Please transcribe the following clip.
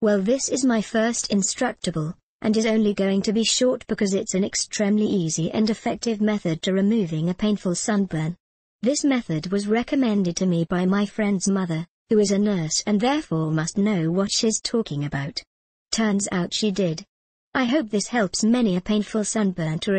Well this is my first instructable, and is only going to be short because it's an extremely easy and effective method to removing a painful sunburn. This method was recommended to me by my friend's mother, who is a nurse and therefore must know what she's talking about. Turns out she did. I hope this helps many a painful sunburn to